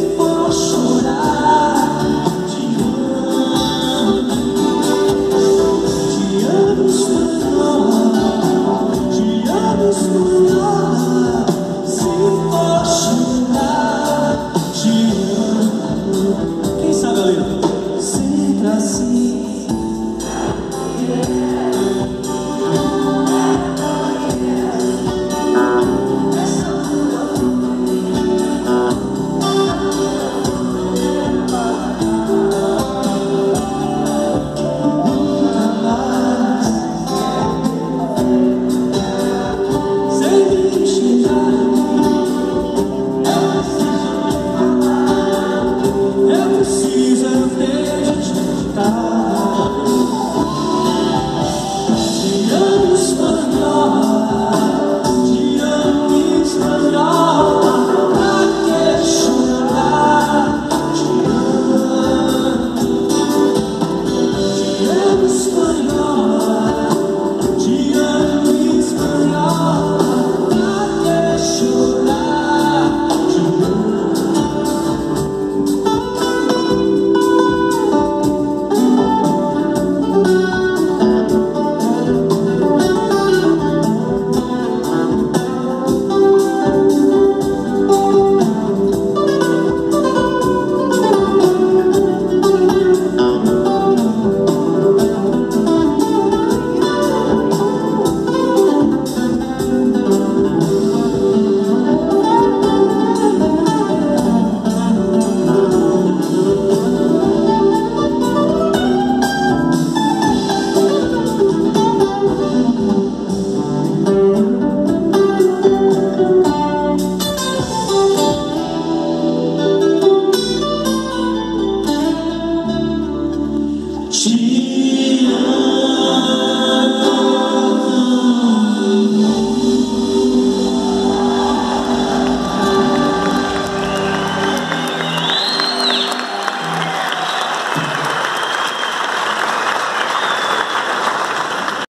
before.